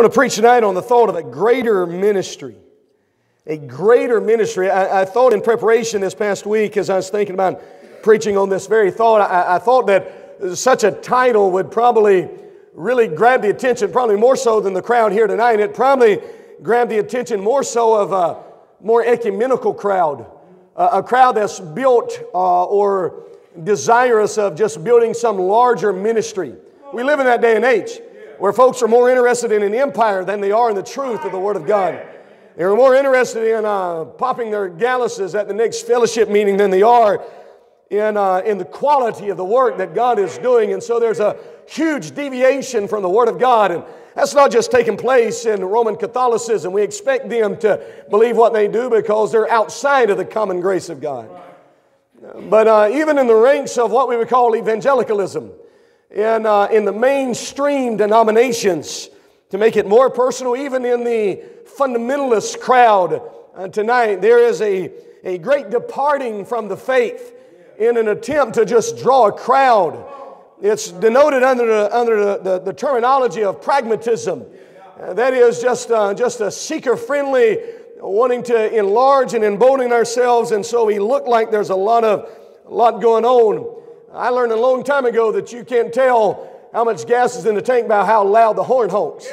I want to preach tonight on the thought of a greater ministry. A greater ministry. I, I thought in preparation this past week as I was thinking about preaching on this very thought, I, I thought that such a title would probably really grab the attention, probably more so than the crowd here tonight. It probably grabbed the attention more so of a more ecumenical crowd, a crowd that's built uh, or desirous of just building some larger ministry. We live in that day and age where folks are more interested in an empire than they are in the truth of the Word of God. They're more interested in uh, popping their galluses at the next fellowship meeting than they are in, uh, in the quality of the work that God is doing. And so there's a huge deviation from the Word of God. And that's not just taking place in Roman Catholicism. We expect them to believe what they do because they're outside of the common grace of God. But uh, even in the ranks of what we would call evangelicalism, in, uh, in the mainstream denominations to make it more personal, even in the fundamentalist crowd uh, tonight, there is a, a great departing from the faith in an attempt to just draw a crowd. It's denoted under the, under the, the, the terminology of pragmatism. Uh, that is just, uh, just a seeker friendly, wanting to enlarge and embolden ourselves, and so we look like there's a lot of a lot going on. I learned a long time ago that you can't tell how much gas is in the tank by how loud the horn honks.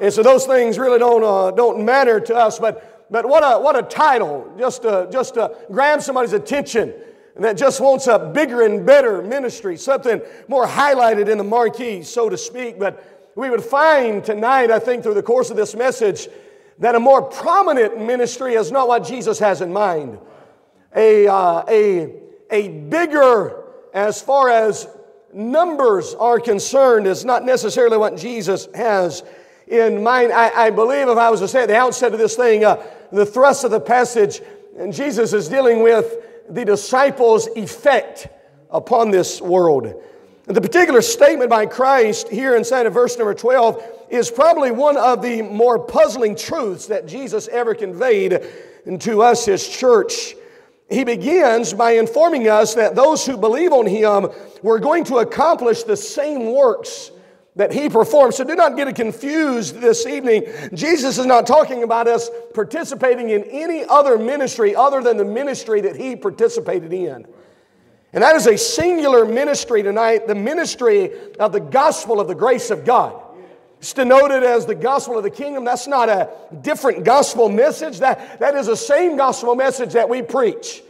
And so those things really don't, uh, don't matter to us. But, but what, a, what a title, just to, just to grab somebody's attention that just wants a bigger and better ministry, something more highlighted in the marquee, so to speak. But we would find tonight, I think, through the course of this message, that a more prominent ministry is not what Jesus has in mind. A, uh, a a bigger, as far as numbers are concerned, is not necessarily what Jesus has in mind. I, I believe, if I was to say at the outset of this thing, uh, the thrust of the passage, and Jesus is dealing with the disciples' effect upon this world. The particular statement by Christ here inside of verse number 12 is probably one of the more puzzling truths that Jesus ever conveyed to us, his church he begins by informing us that those who believe on him were going to accomplish the same works that he performed. So do not get it confused this evening. Jesus is not talking about us participating in any other ministry other than the ministry that he participated in. And that is a singular ministry tonight, the ministry of the gospel of the grace of God. It's denoted as the gospel of the kingdom. That's not a different gospel message. That, that is the same gospel message that we preach.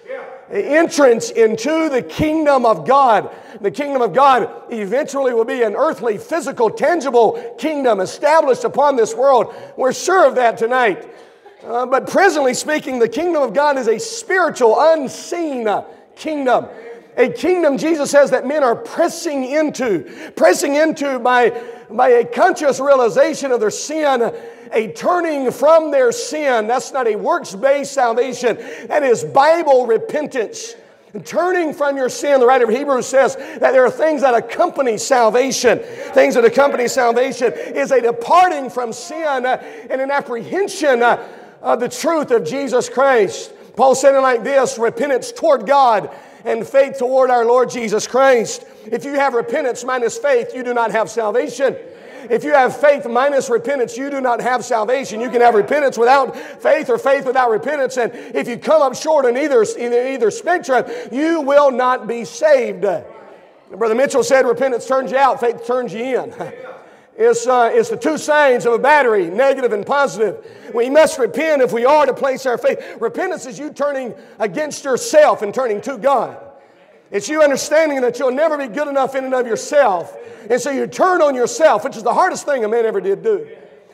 Entrance into the kingdom of God. The kingdom of God eventually will be an earthly, physical, tangible kingdom established upon this world. We're sure of that tonight. Uh, but presently speaking, the kingdom of God is a spiritual, unseen kingdom a kingdom, Jesus says, that men are pressing into, pressing into by, by a conscious realization of their sin, a turning from their sin. That's not a works based salvation, that is Bible repentance. And Turning from your sin, the writer of Hebrews says that there are things that accompany salvation. Things that accompany salvation is a departing from sin and an apprehension of the truth of Jesus Christ. Paul said it like this repentance toward God and faith toward our Lord Jesus Christ. If you have repentance minus faith, you do not have salvation. If you have faith minus repentance, you do not have salvation. You can have repentance without faith or faith without repentance. And if you come up short in either, in either spectrum, you will not be saved. Brother Mitchell said repentance turns you out, faith turns you in. It's, uh, it's the two signs of a battery, negative and positive. We must repent if we are to place our faith. Repentance is you turning against yourself and turning to God. It's you understanding that you'll never be good enough in and of yourself. And so you turn on yourself, which is the hardest thing a man ever did do.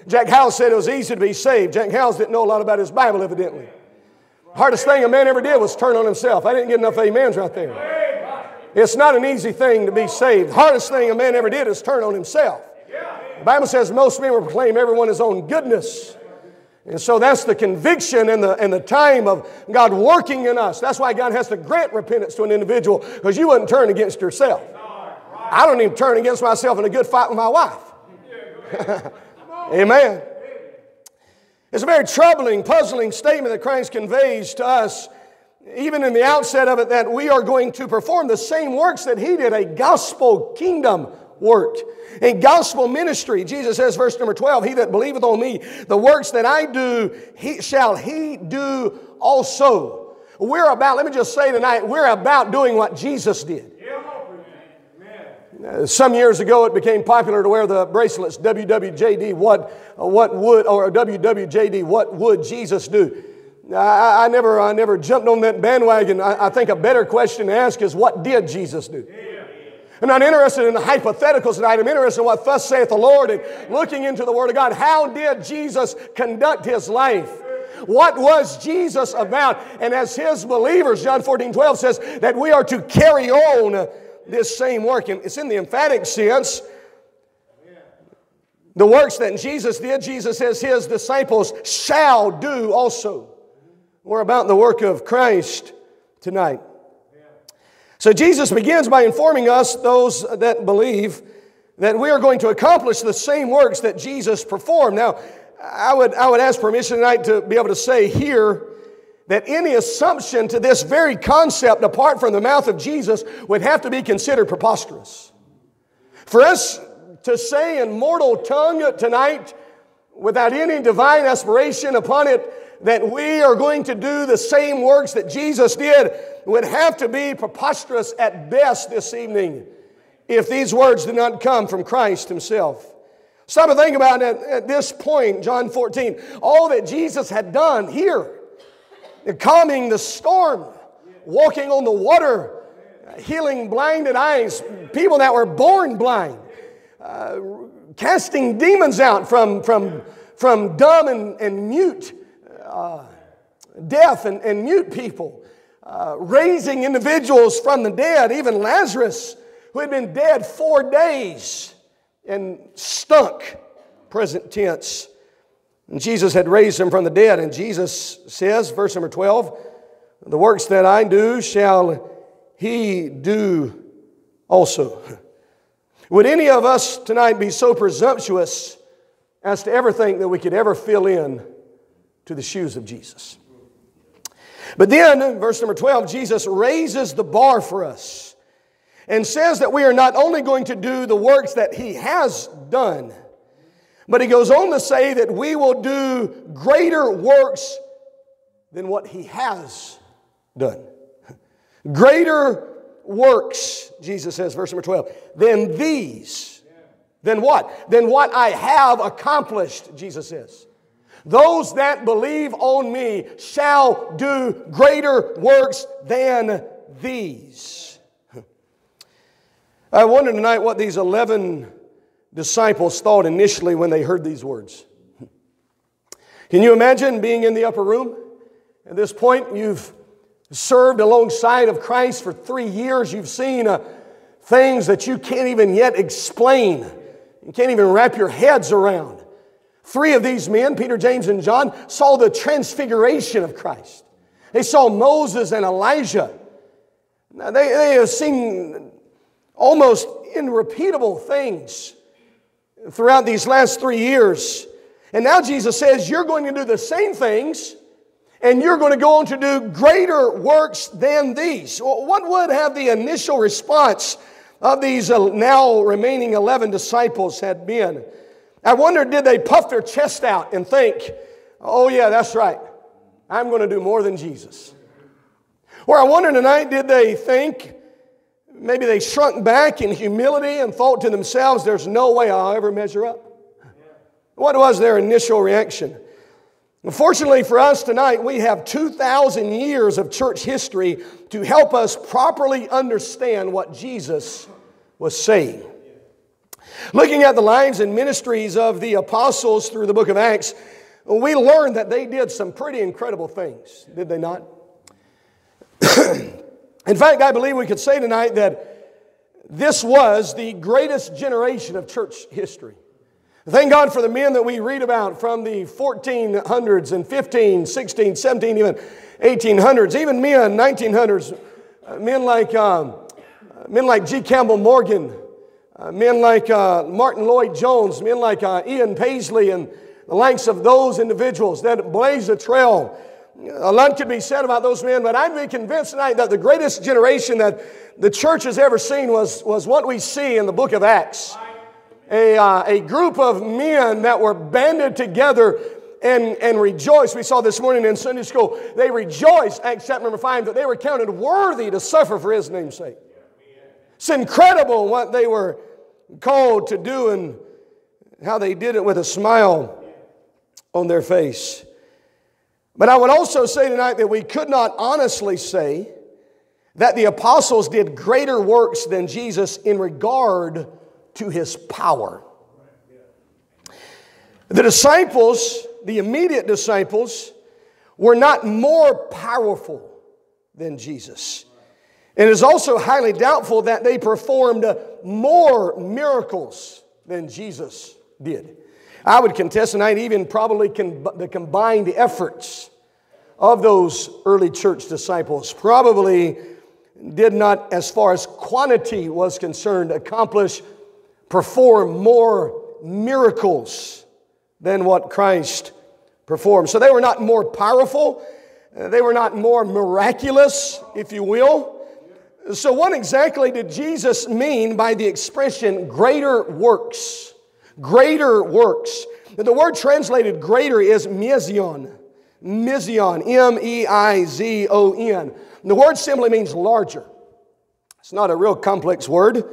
Jack Howells said it was easy to be saved. Jack Howells didn't know a lot about his Bible, evidently. Hardest thing a man ever did was turn on himself. I didn't get enough amens right there. It's not an easy thing to be saved. Hardest thing a man ever did is turn on himself. The Bible says most men will proclaim everyone his own goodness. And so that's the conviction and the, and the time of God working in us. That's why God has to grant repentance to an individual because you wouldn't turn against yourself. I don't even turn against myself in a good fight with my wife. Amen. It's a very troubling, puzzling statement that Christ conveys to us, even in the outset of it, that we are going to perform the same works that He did, a gospel kingdom work. In gospel ministry, Jesus says, verse number 12, He that believeth on me, the works that I do, he, shall he do also. We're about, let me just say tonight, we're about doing what Jesus did. Uh, some years ago, it became popular to wear the bracelets WWJD, what, what would, or WWJD, what would Jesus do? I, I, never, I never jumped on that bandwagon. I, I, think a better question to ask is, what did Jesus do? I'm not interested in the hypotheticals tonight. I'm interested in what thus saith the Lord and looking into the Word of God. How did Jesus conduct his life? What was Jesus about? And as his believers, John 14, 12 says that we are to carry on this same work. And it's in the emphatic sense. The works that Jesus did, Jesus says his disciples shall do also. We're about the work of Christ tonight. So Jesus begins by informing us, those that believe, that we are going to accomplish the same works that Jesus performed. Now, I would, I would ask permission tonight to be able to say here that any assumption to this very concept apart from the mouth of Jesus would have to be considered preposterous. For us to say in mortal tongue tonight, without any divine aspiration upon it, that we are going to do the same works that Jesus did would have to be preposterous at best this evening if these words did not come from Christ Himself. Stop and think about it at this point, John 14. All that Jesus had done here calming the storm, walking on the water, healing blinded eyes, people that were born blind, uh, casting demons out from, from, from dumb and, and mute, uh, deaf and, and mute people, uh, raising individuals from the dead, even Lazarus, who had been dead four days and stunk, present tense. And Jesus had raised him from the dead. And Jesus says, verse number 12, the works that I do shall he do also. Would any of us tonight be so presumptuous as to ever think that we could ever fill in to the shoes of Jesus? But then, verse number 12, Jesus raises the bar for us and says that we are not only going to do the works that he has done, but he goes on to say that we will do greater works than what he has done. Greater works, Jesus says, verse number 12, than these. Than what? Than what I have accomplished, Jesus says. Those that believe on me shall do greater works than these. I wonder tonight what these 11 disciples thought initially when they heard these words. Can you imagine being in the upper room? At this point, you've served alongside of Christ for three years. You've seen uh, things that you can't even yet explain. You can't even wrap your heads around. Three of these men, Peter, James, and John, saw the transfiguration of Christ. They saw Moses and Elijah. Now, they, they have seen almost irrepeatable things throughout these last three years. And now Jesus says, You're going to do the same things, and you're going to go on to do greater works than these. What would have the initial response of these uh, now remaining 11 disciples had been? I wonder, did they puff their chest out and think, Oh, yeah, that's right. I'm going to do more than Jesus. Or I wonder tonight, did they think, Maybe they shrunk back in humility and thought to themselves, there's no way I'll ever measure up. What was their initial reaction? Fortunately for us tonight, we have 2,000 years of church history to help us properly understand what Jesus was saying. Looking at the lives and ministries of the apostles through the book of Acts, we learn that they did some pretty incredible things, did they not? In fact, I believe we could say tonight that this was the greatest generation of church history. Thank God for the men that we read about from the 1400s and 15, 16, 17, even 1800s, even men, 1900s, uh, men like, um, men like G. Campbell Morgan, uh, men like uh, Martyn Lloyd-Jones, men like uh, Ian Paisley, and the likes of those individuals that blaze a trail A lot could be said about those men, but I'd be convinced tonight that the greatest generation that the church has ever seen was, was what we see in the book of Acts. A, uh, a group of men that were banded together and, and rejoiced. We saw this morning in Sunday school. They rejoiced, Acts chapter number 5, that they were counted worthy to suffer for his name's sake. It's incredible what they were called to do and how they did it with a smile on their face. But I would also say tonight that we could not honestly say that the apostles did greater works than Jesus in regard to his power. The disciples, the immediate disciples, were not more powerful than Jesus. It is also highly doubtful that they performed more miracles than Jesus did. I would contest tonight, even probably the combined efforts of those early church disciples probably did not, as far as quantity was concerned, accomplish, perform more miracles than what Christ performed. So they were not more powerful, they were not more miraculous, if you will. So, what exactly did Jesus mean by the expression greater works? Greater works. The word translated greater is meizon. Meizon, M E I Z O N. The word simply means larger. It's not a real complex word.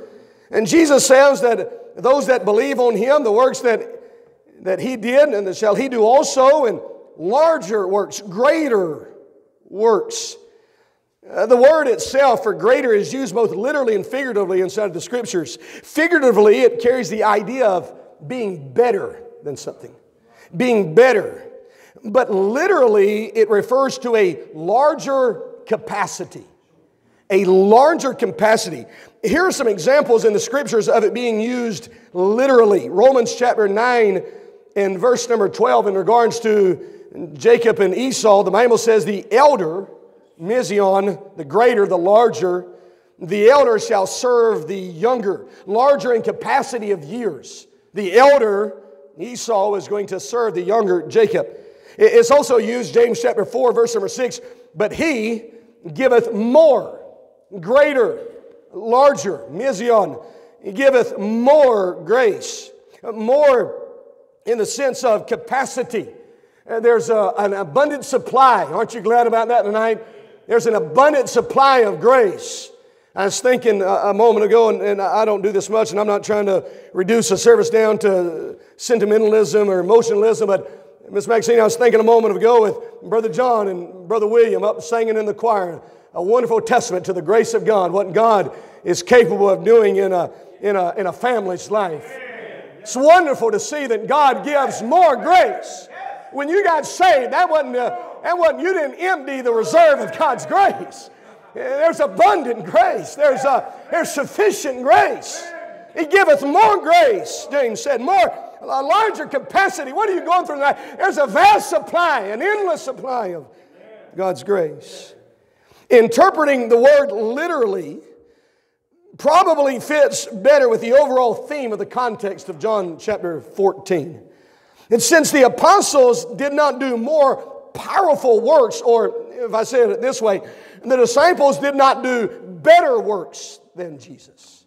And Jesus says that those that believe on him, the works that, that he did, and that shall he do also, and larger works, greater works. Uh, the word itself for greater is used both literally and figuratively inside of the scriptures. Figuratively, it carries the idea of being better than something, being better. But literally, it refers to a larger capacity. A larger capacity. Here are some examples in the scriptures of it being used literally. Romans chapter 9 and verse number 12, in regards to Jacob and Esau, the Bible says, The elder, Meizon, the greater, the larger, the elder shall serve the younger, larger in capacity of years. The elder, Esau, is going to serve the younger, Jacob. It's also used, James chapter 4, verse number 6, but he giveth more, greater, larger, Meizon. he giveth more grace, more in the sense of capacity. There's a, an abundant supply. Aren't you glad about that tonight? There's an abundant supply of grace. I was thinking a, moment ago, and, I don't do this much, and I'm not trying to reduce the service down to sentimentalism or emotionalism, but Miss Maxine, I was thinking a moment ago with Brother John and Brother William up singing in the choir, a wonderful testament to the grace of God, what God is capable of doing in a, in a, in a family's life. It's wonderful to see that God gives more grace. When you got saved, that wasn't, that wasn't you didn't empty the reserve of God's grace. There's abundant grace. There's, a, there's sufficient grace. He giveth more grace, James said, more, a larger capacity. What are you going through tonight? There's a vast supply, an endless supply of God's grace. Interpreting the word literally probably fits better with the overall theme of the context of John chapter 14. And since the apostles did not do more powerful works, or if I say it this way, the disciples did not do better works than Jesus.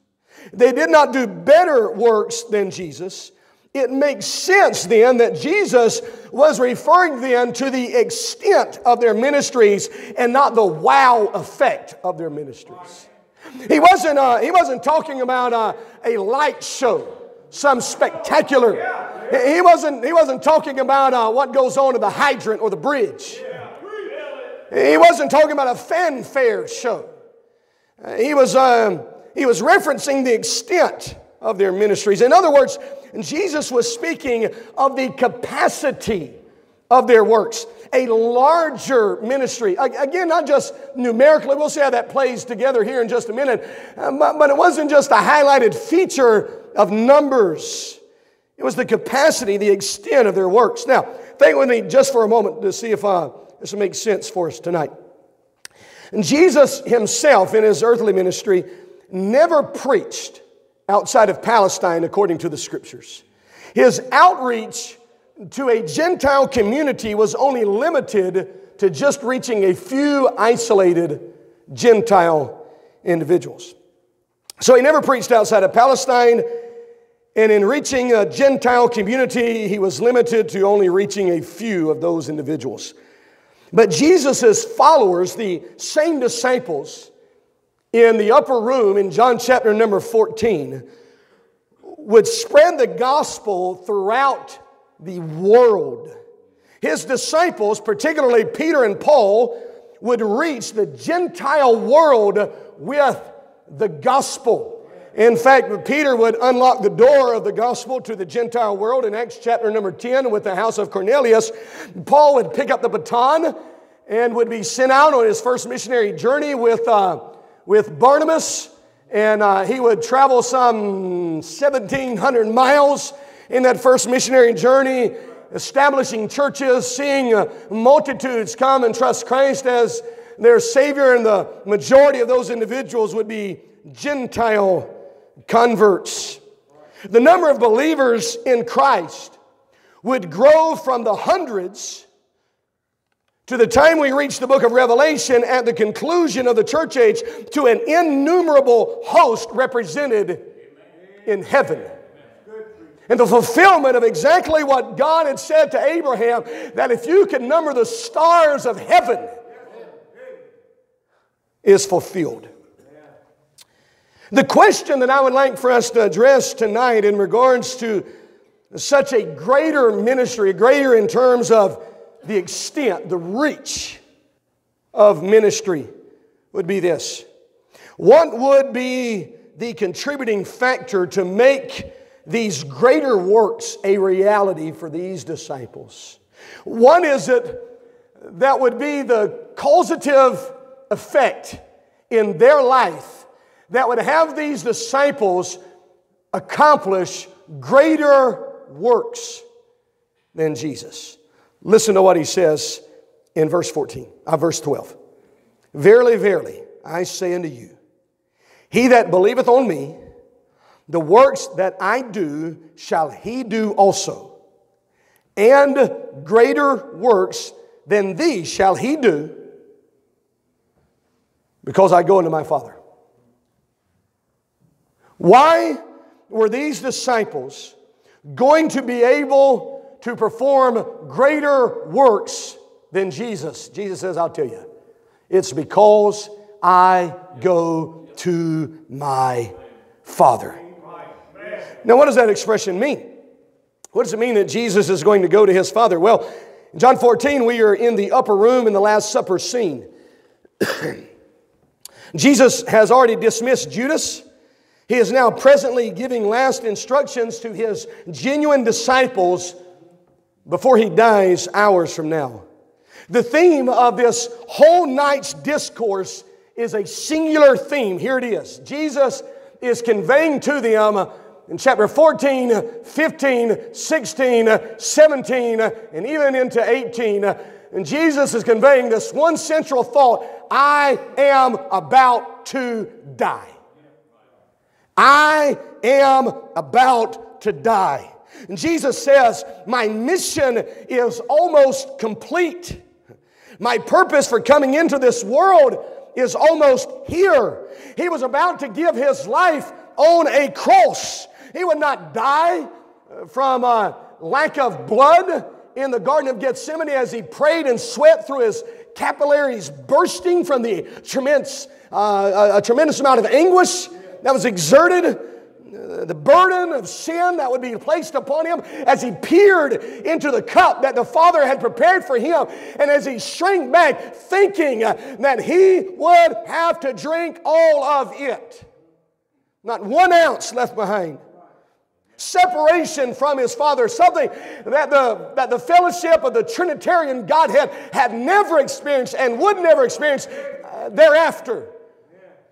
They did not do better works than Jesus. It makes sense then that Jesus was referring then to the extent of their ministries and not the wow effect of their ministries. He wasn't, uh, he wasn't talking about uh, a light show, some spectacular. He wasn't, he wasn't talking about uh, what goes on at the hydrant or the bridge. He wasn't talking about a fanfare show. He was, um, he was referencing the extent of their ministries. In other words, Jesus was speaking of the capacity of their works, a larger ministry. Again, not just numerically, we'll see how that plays together here in just a minute, uh, but it wasn't just a highlighted feature of numbers. It was the capacity, the extent of their works. Now, think with me just for a moment to see if uh, this will make sense for us tonight. And Jesus himself, in his earthly ministry, never preached outside of Palestine according to the scriptures. His outreach to a Gentile community was only limited to just reaching a few isolated Gentile individuals. So he never preached outside of Palestine, and in reaching a Gentile community, he was limited to only reaching a few of those individuals. But Jesus' followers, the same disciples in the upper room in John chapter number 14, would spread the gospel throughout the world. His disciples, particularly Peter and Paul, would reach the Gentile world with the gospel. In fact, Peter would unlock the door of the gospel to the Gentile world in Acts chapter number 10 with the house of Cornelius. Paul would pick up the baton and would be sent out on his first missionary journey with, uh, with Barnabas. And uh, he would travel some 1,700 miles in that first missionary journey, establishing churches, seeing uh, multitudes come and trust Christ as their Savior, and the majority of those individuals would be Gentile converts. The number of believers in Christ would grow from the hundreds to the time we reach the book of Revelation at the conclusion of the church age to an innumerable host represented in heaven. And the fulfillment of exactly what God had said to Abraham that if you can number the stars of heaven, is fulfilled. The question that I would like for us to address tonight in regards to such a greater ministry, greater in terms of the extent, the reach of ministry, would be this. What would be the contributing factor to make these greater works a reality for these disciples? One is it that would be the causative effect in their life that would have these disciples accomplish greater works than Jesus. Listen to what he says in verse 14, uh, verse 12. Verily, verily, I say unto you, he that believeth on me, the works that I do shall he do also. And greater works than these shall he do, because I go unto my Father. Why were these disciples going to be able to perform greater works than Jesus? Jesus says, I'll tell you. It's because I go to my Father. Now, what does that expression mean? What does it mean that Jesus is going to go to his Father? Well, in John 14, we are in the upper room in the Last Supper scene. Jesus has already dismissed Judas. He is now presently giving last instructions to his genuine disciples before he dies hours from now. The theme of this whole night's discourse is a singular theme. Here it is Jesus is conveying to them in chapter 14, 15, 16, 17, and even into 18. And Jesus is conveying this one central thought I am about to die. I am about to die. And Jesus says, My mission is almost complete. My purpose for coming into this world is almost here. He was about to give his life on a cross. He would not die uh, from a lack of blood in the Garden of Gethsemane as he prayed and sweat through his capillaries bursting from the tremendous, uh, a tremendous amount of anguish that was exerted, uh, the burden of sin that would be placed upon him as he peered into the cup that the Father had prepared for him, and as he shrank back, thinking uh, that he would have to drink all of it. Not one ounce left behind separation from his father, something that the, that the fellowship of the Trinitarian Godhead had never experienced and would never experience uh, thereafter.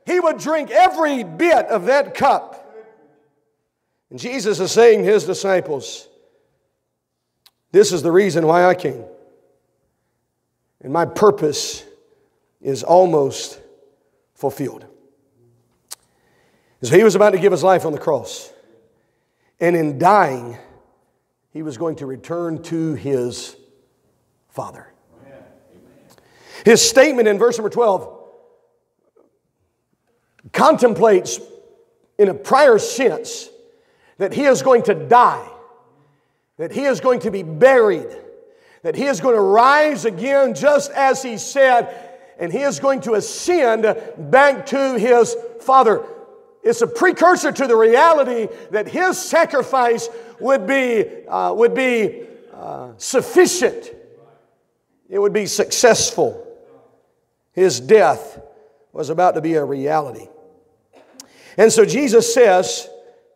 He would drink every bit of that cup. And Jesus is saying to his disciples, This is the reason why I came. And my purpose is almost fulfilled. So he was about to give his life on the cross. And in dying, he was going to return to his Father. His statement in verse number 12 contemplates in a prior sense that he is going to die, that he is going to be buried, that he is going to rise again just as he said, and he is going to ascend back to his Father. It's a precursor to the reality that his sacrifice would be, uh, would be uh, sufficient, it would be successful. His death was about to be a reality. And so Jesus says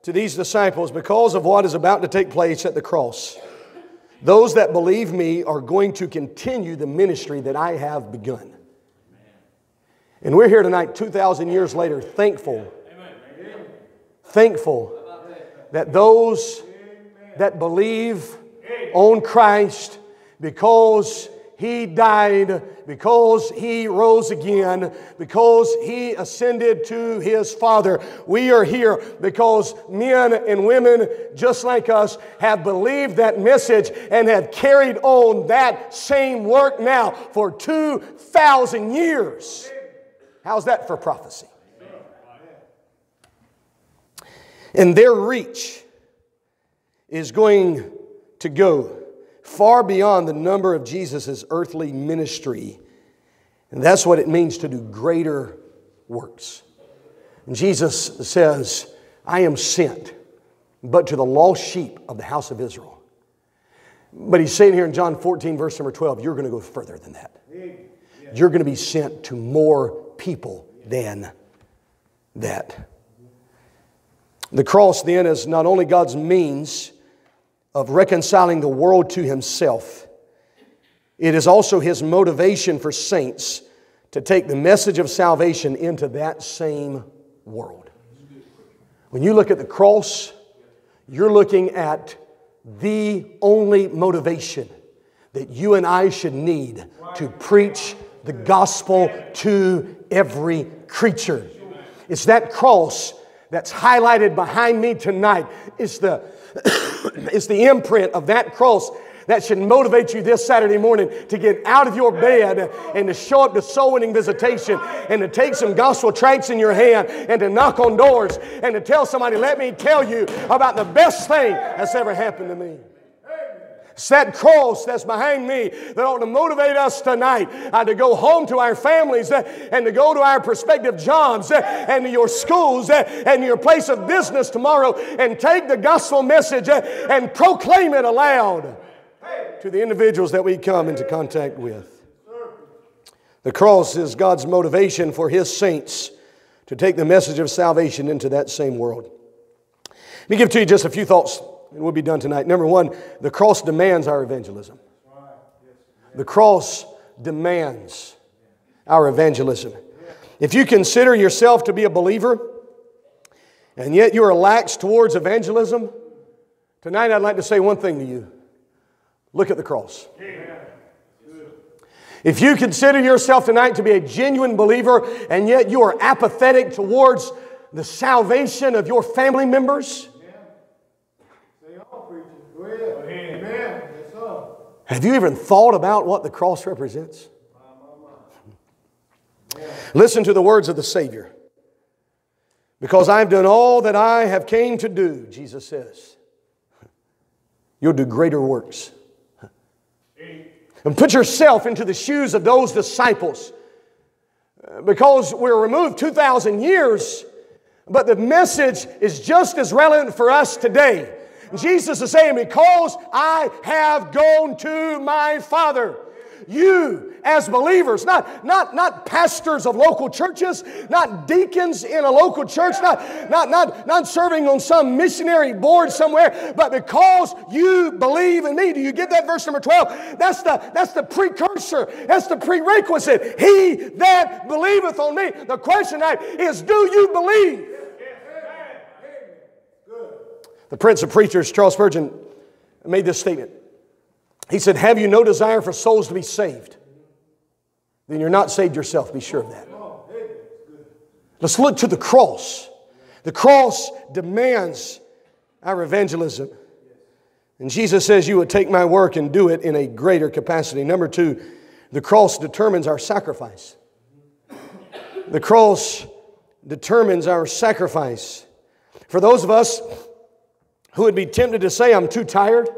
to these disciples, because of what is about to take place at the cross, those that believe me are going to continue the ministry that I have begun. And we're here tonight, 2,000 years later, thankful, thankful that those that believe on Christ because he died because He rose again, because He ascended to His Father. We are here because men and women just like us have believed that message and have carried on that same work now for 2,000 years. How's that for prophecy? And their reach is going to go far beyond the number of Jesus' earthly ministry. And that's what it means to do greater works. And Jesus says, I am sent, but to the lost sheep of the house of Israel. But he's saying here in John 14, verse number 12, you're going to go further than that. You're going to be sent to more people than that. The cross, then, is not only God's means of reconciling the world to himself. It is also his motivation for saints to take the message of salvation into that same world. When you look at the cross, you're looking at the only motivation that you and I should need to preach the gospel to every creature. It's that cross that's highlighted behind me tonight. It's the it's the imprint of that cross that should motivate you this Saturday morning to get out of your bed and to show up to soul winning visitation and to take some gospel tracts in your hand and to knock on doors and to tell somebody, let me tell you about the best thing that's ever happened to me. It's that cross that's behind me that ought to motivate us tonight uh, to go home to our families uh, and to go to our prospective jobs uh, and to your schools uh, and your place of business tomorrow and take the gospel message uh, and proclaim it aloud to the individuals that we come into contact with. The cross is God's motivation for His saints to take the message of salvation into that same world. Let me give to you just a few thoughts and we'll be done tonight. Number one, the cross demands our evangelism. The cross demands our evangelism. If you consider yourself to be a believer and yet you are lax towards evangelism, tonight I'd like to say one thing to you look at the cross. If you consider yourself tonight to be a genuine believer and yet you are apathetic towards the salvation of your family members, Have you even thought about what the cross represents? Listen to the words of the Savior. Because I've done all that I have came to do, Jesus says. You'll do greater works. And put yourself into the shoes of those disciples. Uh, because we're removed 2,000 years, but the message is just as relevant for us today. Jesus is saying, Because I have gone to my Father. You, as believers, not, not, not pastors of local churches, not deacons in a local church, not, not, not, not serving on some missionary board somewhere, but because you believe in me. Do you get that verse number 12? That's the, that's the precursor, that's the prerequisite. He that believeth on me. The question is, do you believe? The Prince of Preachers, Charles Spurgeon, made this statement. He said, Have you no desire for souls to be saved? Then you're not saved yourself, be sure of that. Let's look to the cross. The cross demands our evangelism. And Jesus says, You would take my work and do it in a greater capacity. Number two, The cross determines our sacrifice. The cross determines our sacrifice. For those of us who would be tempted to say, I'm too tired,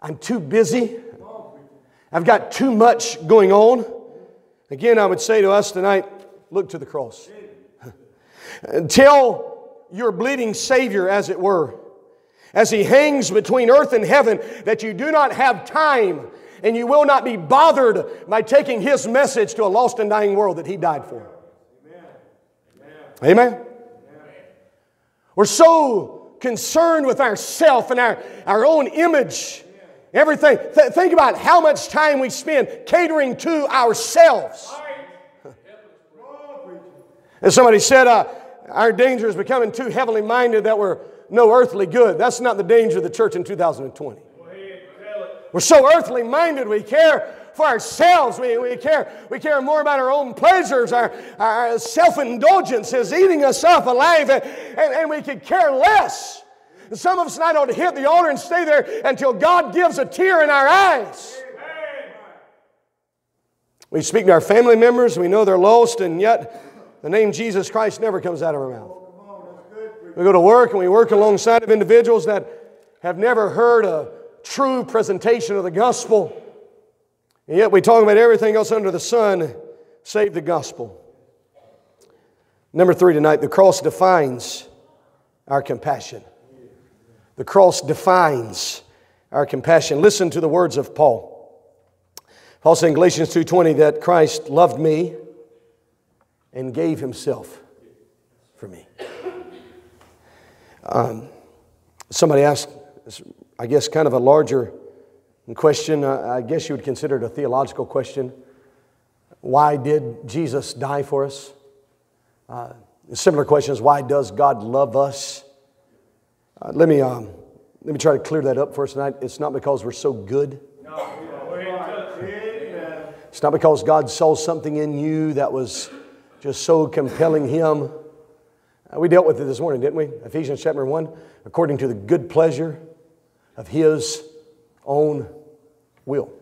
I'm too busy, I've got too much going on, again, I would say to us tonight, look to the cross. Tell your bleeding Savior, as it were, as He hangs between earth and heaven, that you do not have time and you will not be bothered by taking His message to a lost and dying world that He died for. Amen. Amen. We're so concerned with ourself and our, our own image. Everything. Th- think about how much time we spend catering to ourselves. And somebody said, uh, Our danger is becoming too heavily minded that we're no earthly good. That's not the danger of the church in 2020. We're so earthly minded, we care for ourselves. We, we, care, we care more about our own pleasures. Our, our self indulgence is eating us up alive, and, and, and we could care less. Some of us tonight ought to hit the altar and stay there until God gives a tear in our eyes. We speak to our family members, we know they're lost, and yet the name Jesus Christ never comes out of our mouth. We go to work and we work alongside of individuals that have never heard a true presentation of the gospel. And yet we talk about everything else under the sun save the gospel. Number three tonight, the cross defines our compassion. The cross defines our compassion. Listen to the words of Paul. Paul said in Galatians 2:20 that Christ loved me and gave himself for me. Um, somebody asked, I guess, kind of a larger question. Uh, I guess you would consider it a theological question. Why did Jesus die for us? Uh, similar question is why does God love us? Uh, let me um, let me try to clear that up for us tonight. It's not because we're so good. It's not because God saw something in you that was just so compelling Him. Uh, we dealt with it this morning, didn't we? Ephesians chapter 1. According to the good pleasure of His own will.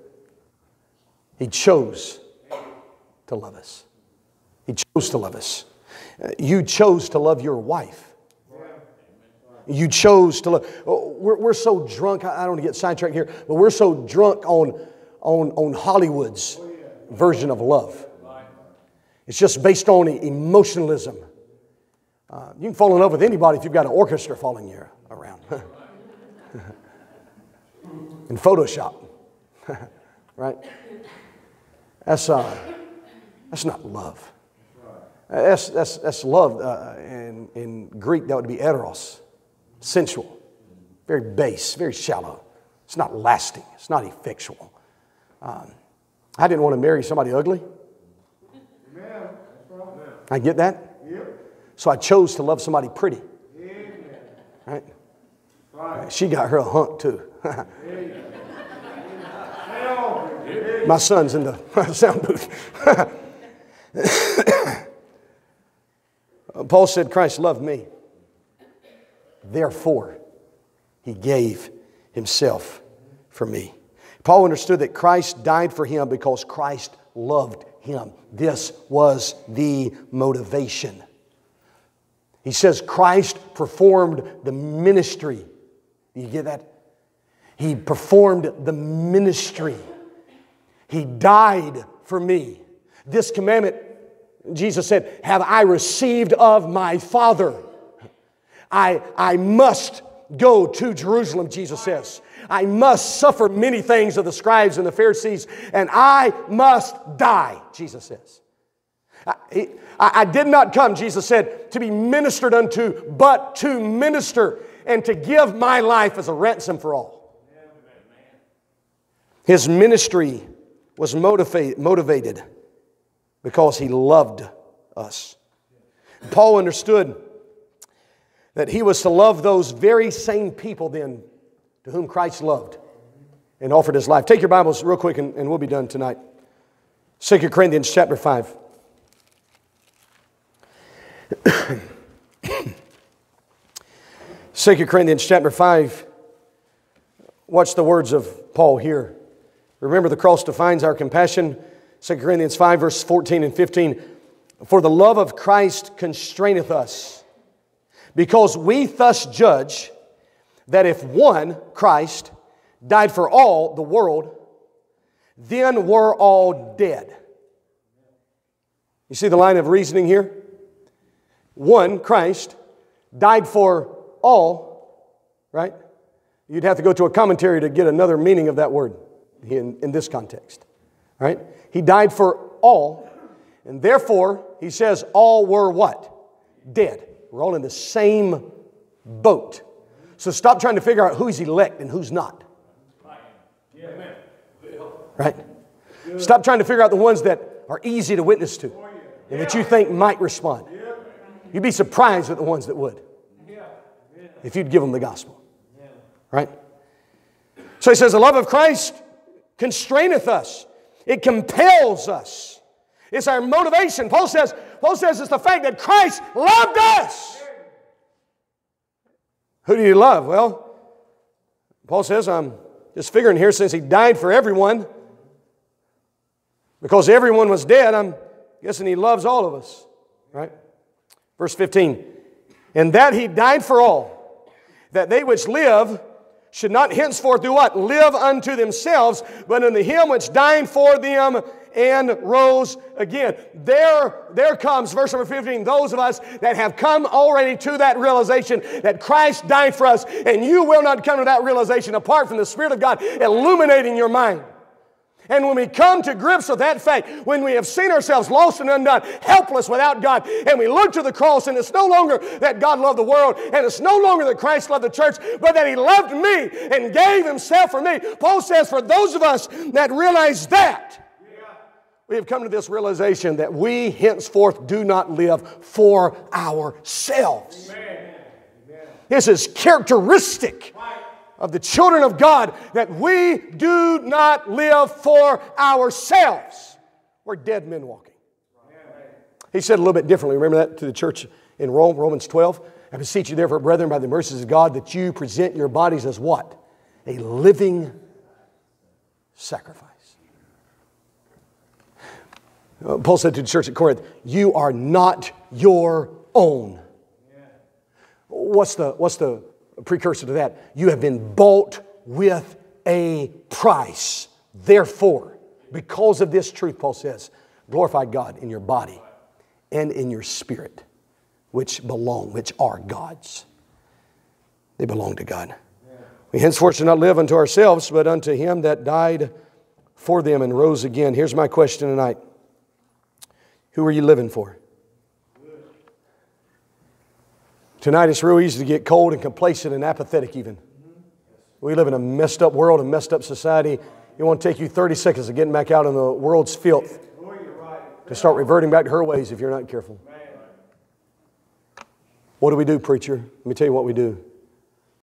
He chose to love us. He chose to love us. Uh, you chose to love your wife. You chose to love. Oh, we're, we're so drunk. I don't want to get sidetracked here, but we're so drunk on, on, on Hollywood's version of love. It's just based on emotionalism. Uh, you can fall in love with anybody if you've got an orchestra following you around. in Photoshop, right? That's, uh, that's not love. That's, that's, that's love. Uh, in, in Greek, that would be eros, sensual, very base, very shallow. It's not lasting, it's not effectual. Um, I didn't want to marry somebody ugly. I get that? So I chose to love somebody pretty. Right? She got her a hunk too. My son's in the sound booth. Paul said, Christ loved me. Therefore, he gave himself for me. Paul understood that Christ died for him because Christ loved him. This was the motivation. He says Christ performed the ministry. You get that? He performed the ministry. He died for me. This commandment, Jesus said, have I received of my Father. I, I must go to Jerusalem, Jesus says. I must suffer many things of the scribes and the Pharisees, and I must die, Jesus says. I, I, did not come, Jesus said, to be ministered unto, but to minister and to give my life as a ransom for all. His ministry was motivated, motivated because he loved us. Paul understood that he was to love those very same people then to whom Christ loved and offered his life. Take your Bibles real quick and, and we'll be done tonight. 2 Corinthians chapter 5. Second Corinthians chapter 5. Watch the words of Paul here Remember, the cross defines our compassion. 2 Corinthians 5, verse 14 and 15. For the love of Christ constraineth us, because we thus judge that if one, Christ, died for all the world, then we're all dead. You see the line of reasoning here? One, Christ, died for all, right? You'd have to go to a commentary to get another meaning of that word in, in this context, right? He died for all, and therefore, he says, all were what? Dead. We're all in the same boat. So stop trying to figure out who's elect and who's not. Right? Stop trying to figure out the ones that are easy to witness to and that you think might respond. You'd be surprised at the ones that would if you'd give them the gospel. Right? So he says, The love of Christ constraineth us, it compels us. It's our motivation. Paul says, Paul says it's the fact that Christ loved us. Who do you love? Well, Paul says, I'm just figuring here since he died for everyone, because everyone was dead, I'm guessing he loves all of us, right? Verse 15, and that he died for all, that they which live should not henceforth do what? Live unto themselves, but unto him which died for them and rose again. There, there comes, verse number 15, those of us that have come already to that realization that Christ died for us, and you will not come to that realization apart from the Spirit of God illuminating your mind. And when we come to grips with that fact, when we have seen ourselves lost and undone, helpless without God, and we look to the cross, and it's no longer that God loved the world, and it's no longer that Christ loved the church, but that He loved me and gave Himself for me. Paul says, for those of us that realize that, we have come to this realization that we henceforth do not live for ourselves. Amen. This is characteristic of the children of God that we do not live for ourselves. We're dead men walking. He said a little bit differently. Remember that to the church in Rome, Romans 12? I beseech you, therefore, brethren, by the mercies of God, that you present your bodies as what? A living sacrifice. Uh, Uh, Paul said to the church at Corinth, You are not your own. What's the, what's the precursor to that? You have been bought with a price. Therefore, because of this truth, Paul says, glorify God in your body and in your spirit, which belong, which are God's. They belong to God. We henceforth shall not live unto ourselves, but unto him that died for them and rose again. Here's my question tonight who are you living for? Tonight it's real easy to get cold and complacent and apathetic, even. We live in a messed up world, a messed up society. It won't take you 30 seconds of getting back out in the world's filth to start reverting back to her ways if you're not careful. What do we do, preacher? Let me tell you what we do.